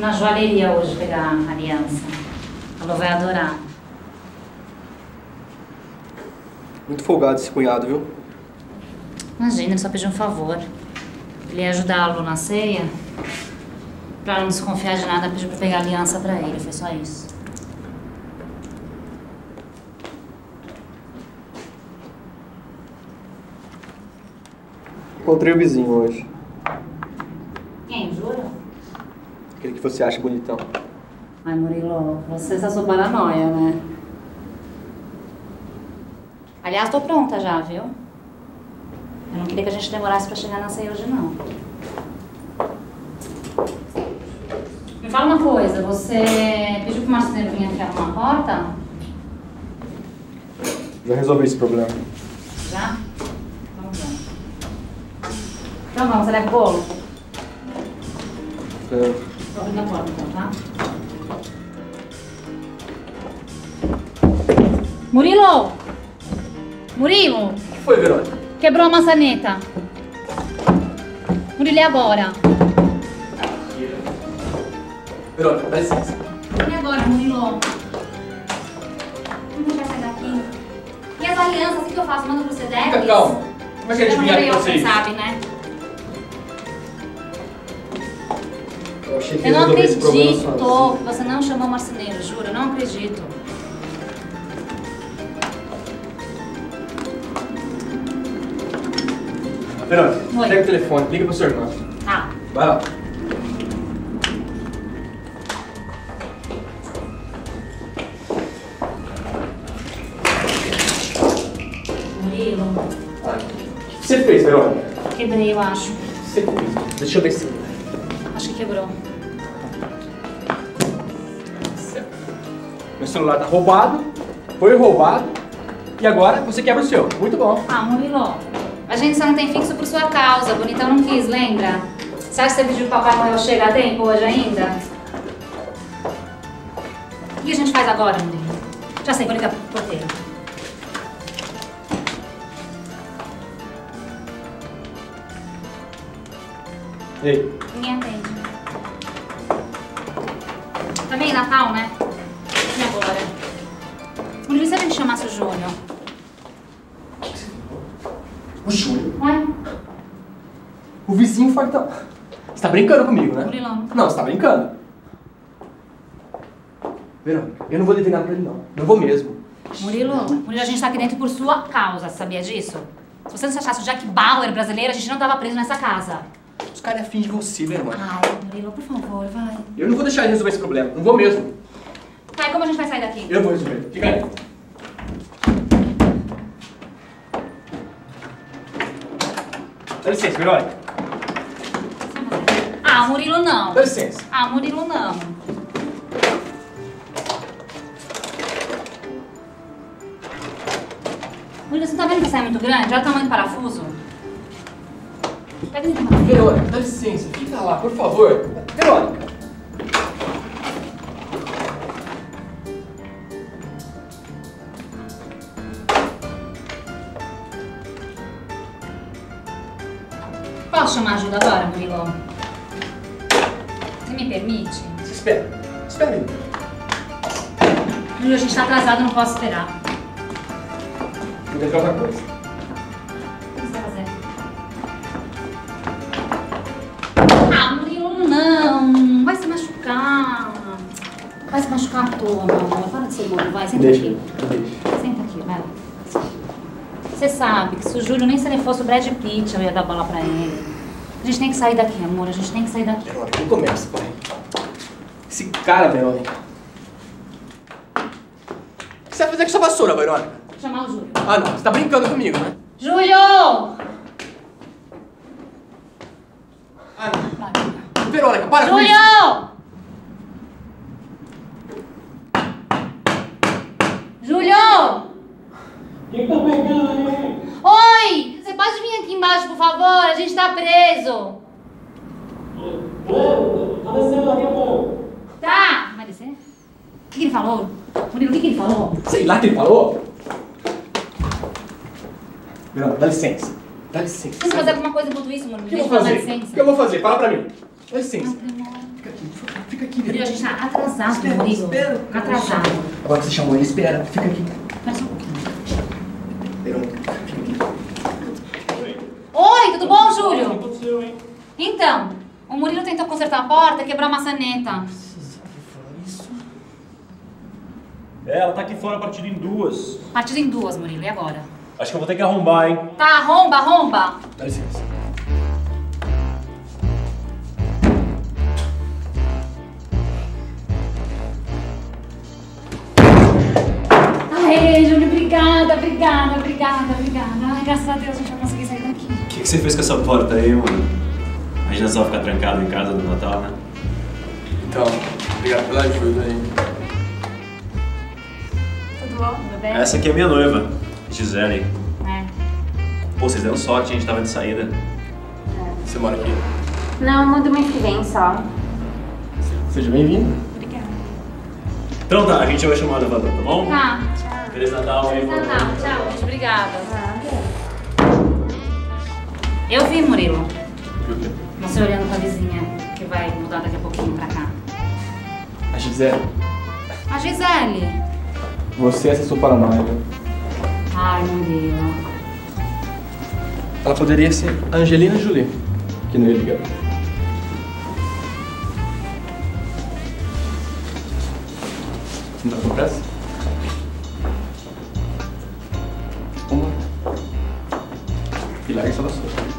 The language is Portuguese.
na joalheria hoje pegar a aliança. Falou, vai adorar. Muito folgado esse cunhado, viu? Imagina, ele só pediu um favor. Ele ia ajudá-lo na ceia. Pra não desconfiar de nada, pediu pra pegar a aliança pra ele. Foi só isso. Encontrei o vizinho hoje. Quem, jura? Aquele que você acha bonitão. Ai, Murilo, você é sua paranoia, né? Aliás, tô pronta já, viu? Eu não queria que a gente demorasse pra chegar na ceia hoje, não. Me fala uma coisa, você pediu pro marceneiro vir aqui arrumar a porta? Já resolvi esse problema. Já? Vamos ver. Então vamos, você leva o bolo? É, Tô abrindo a porta então, tá? Murilo! Murilo! O que foi, Verônica? Quebrou a maçaneta. Murilo, e agora? Verônica, dá licença. E agora, Murilo? Gente vai sair daqui? E as alianças, o que eu faço? Mando pro Sedex? Fica calma. Como é que a gente eu, com vocês? sabe, né? Eu não acredito que você não chamou o marceneiro, juro, eu não acredito. Verônica, Oi. pega o telefone, liga pra sua irmã. Tá. Vai lá. Murilo, O que você fez, Verônica? quebrei, eu acho. O que você fez? Deixa eu ver se... Acho que quebrou. Meu celular tá roubado, foi roubado, e agora você quebra o seu. Muito bom. Ah, Murilo, a gente só não tem fixo por sua causa. Bonitão não quis, lembra? Você acha que você pediu pro Papai Noel chegar a tempo hoje ainda? O que a gente faz agora, Murilo? Já sei, vou ligar pro porteiro. Ei, Ninguém atende. Também Natal, né? Agora? Murilo, e se a gente chamasse o Júnior? o Júlio. Ué? O vizinho fartão. Você tá brincando comigo, né? Murilão. Não, você tá brincando. Verônica, eu não vou dever nada pra ele, não. Não vou mesmo. Murilo, Murilo, a gente tá aqui dentro por sua causa, sabia disso? Se você não se achasse o Jack Bauer brasileiro, a gente não tava preso nessa casa. Os caras é afim de você, Verônica. Ai, Murilo, por favor, vai. Eu não vou deixar ele resolver esse problema. Não vou mesmo. Como a gente vai sair daqui? Eu vou resolver. Fica aí. Dá licença, Verônica. Ah, Murilo não. Dá licença. Ah, Murilo não. Murilo, você tá vendo que isso é muito grande? Olha o tamanho do parafuso. Pega esse parafuso. Verônica, dá licença. Fica lá, por favor. Verônica. Posso chamar ajuda agora, Murilo? Você me permite? Você espera. Espera aí. Murilo, a gente tá atrasado, não posso esperar. Vou tentar outra coisa. O que você vai fazer? Ah, Murilo, não. Vai se machucar. Vai se machucar à toa, meu amor. Para de ser bobo, vai. Senta Deixa. aqui. Deixa. Senta aqui, vai. Você sabe que se o Júlio nem se ele fosse o Brad Pitt, eu ia dar bola pra ele. A gente tem que sair daqui, amor. A gente tem que sair daqui. Verônica, não começa, pai. Esse cara, Verônica. O que você vai fazer com essa vassoura, Verônica? Vou chamar o Júlio. Ah, não. Você tá brincando comigo, né? Júlio! Ah, não. Verônica, para com isso. Júlio! Júlio! Quem tá pegando aí? Oi! Você pode vir aqui embaixo, por favor? A gente tá preso. Tô descendo daqui a pouco. Tá! Vai descer? O que, que ele falou? Murilo, o que, que ele falou? Sei lá o que ele falou. Verônica, dá licença. Dá licença. Precisa fazer alguma coisa enquanto isso, Murilo. O que eu vou fazer? O que eu vou fazer? Fala pra mim. Dá licença. Fica aqui, por favor. Fica aqui. aqui, Murilo, a gente tá atrasado, Espera, Murilo. espera. Atrasado. Agora que você chamou ele, espera. Fica aqui. Espera só um. Verônica, fica aqui. O que Júlio? aconteceu, hein? Então, o Murilo tentou consertar a porta e quebrou a maçaneta. É, ela tá aqui fora partida em duas. Partido em duas, Murilo, e agora? Acho que eu vou ter que arrombar, hein? Tá, arromba, arromba. Dá licença. Ai, Júlio, obrigada, obrigada, obrigada, obrigada. Ai, graças a Deus gente que, que você fez com essa porta aí, mano? A gente não só ficar trancado em casa no Natal, né? Então, obrigado pela ajuda aí. Tudo bom? Tudo bem? Essa aqui é minha noiva, Gisele. É. Pô, vocês deram sorte, a gente tava de saída. Você mora aqui. Não, muda mês que vem só. Seja bem-vindo. Obrigada. Então tá, a gente vai chamar o elevador, tá bom? Tá, tchau. Feliz Natal aí, Feliz Natal, tchau, obrigada. Eu vi, Murilo, você olhando pra vizinha que vai mudar daqui a pouquinho pra cá. A Gisele, A Gisele. você acessou para nós. Ai, Murilo. Ela poderia ser Angelina Jolie, que não ia ligar. Não com pressa? Uma. E essa vassoura. Pronto.